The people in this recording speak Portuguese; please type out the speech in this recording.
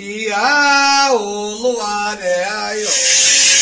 que a o luar é ó.